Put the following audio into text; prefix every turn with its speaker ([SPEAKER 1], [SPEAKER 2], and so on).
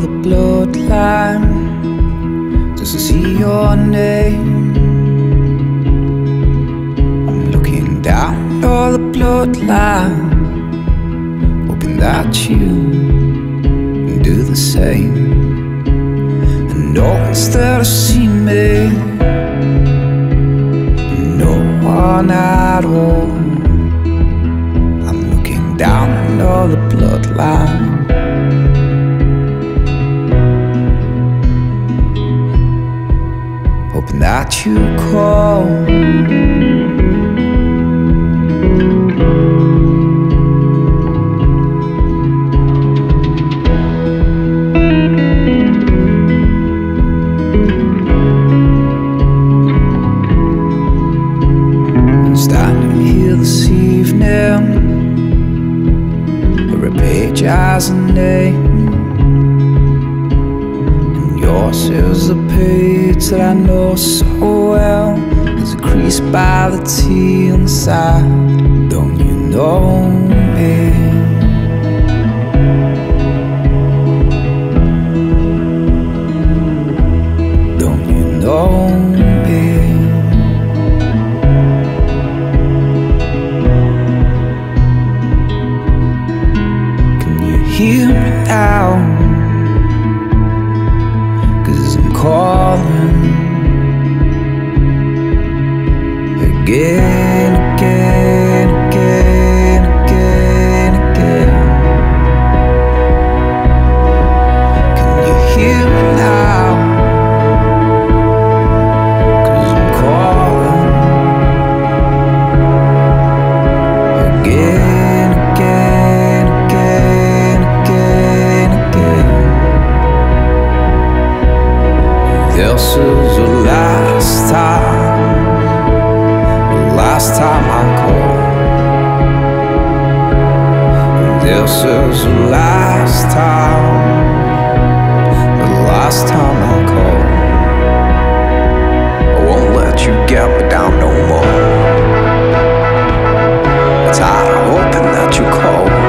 [SPEAKER 1] the bloodline just to see your name. I'm looking down all the bloodline, hoping that you do the same. And no one's there to see me, no one at all. That you call. I'm standing here this evening. Has a name, yours a page that I know so well. There's a crease by the T inside. Don't you know me? Don't you know me? Can you hear me now? Calling. Again, This is the last time, the last time I call. This is the last time, the last time I call. I won't let you get me down no more. it's I hoping that you call.